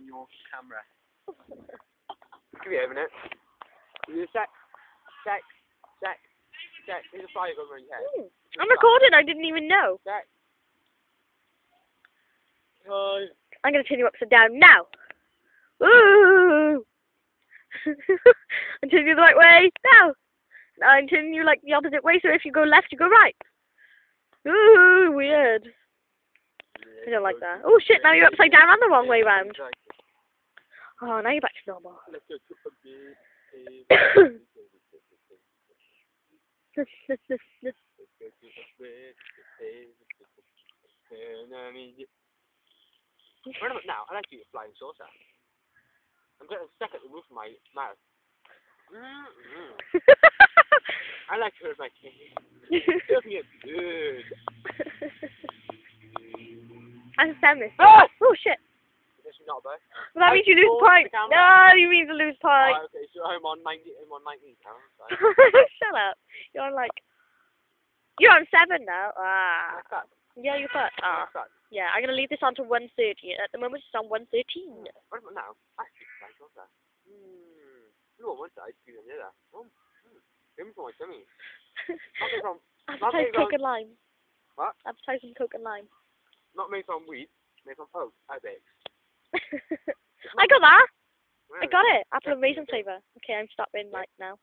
on your camera. Give me a minute. Give me a sec. Sec. Sec. Sec. There's a fire going around your head. Hmm. I'm recording. I didn't even know. Sec. Hi. I'm gonna turn you upside down now. Ooh. I'm turning you the right way now. I'm turning you like the opposite way. So if you go left, you go right. Ooh, weird. I don't like that. Oh shit! Now you're upside down and the wrong way round. Oh, now you're back to normal. Let's go to a bit. Wait a minute now, I like to eat a flying saucer. I'm getting stuck at the roof of my mouth. I like to hurt my teeth. Me good. I understand this. Ah! Oh shit! Not bad. Well, that means you lose points. No, you mean to lose points. Oh, okay, so I'm on 90, I'm on 19 pounds. Shut up. You're on like. You're on seven now. Ah. Yeah, you're fat. Ah. Yeah, I'm gonna leave this on to 130. At the moment, it's on 113. What about now? Actually, flying saucer. Mmm. You on one side, you on the other. Oh, mm. Give me for my tummy. Not made from, Not Advertise made from- Coke and Lime. What? Advertising Coke and Lime. not made from weed, made from oak. I bet. I got that. I got it. Apple and raisin flavour. Okay, I'm stopping like now.